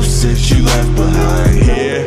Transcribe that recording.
ghosts that you left behind here.